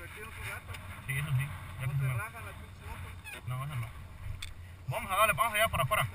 divertido tu gato. Sí, eso sí. Ya No que se rajan las pinches motos. No, eso no. Vamos a darle, vamos allá para afuera.